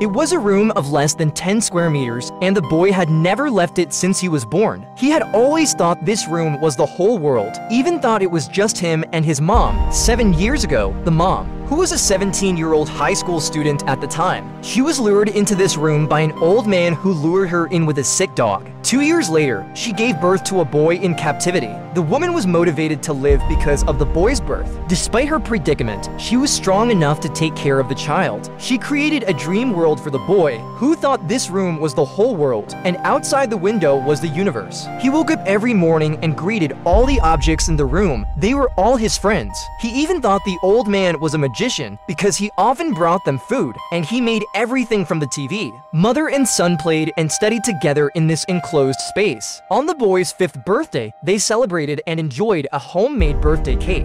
It was a room of less than 10 square meters, and the boy had never left it since he was born. He had always thought this room was the whole world, even thought it was just him and his mom. Seven years ago, the mom, who was a 17-year-old high school student at the time. She was lured into this room by an old man who lured her in with a sick dog. Two years later, she gave birth to a boy in captivity. The woman was motivated to live because of the boy's birth. Despite her predicament, she was strong enough to take care of the child. She created a dream world for the boy, who thought this room was the whole world, and outside the window was the universe. He woke up every morning and greeted all the objects in the room. They were all his friends. He even thought the old man was a magician because he often brought them food, and he made everything from the TV. Mother and son played and studied together in this enclosed space. On the boy's fifth birthday, they celebrated and enjoyed a homemade birthday cake.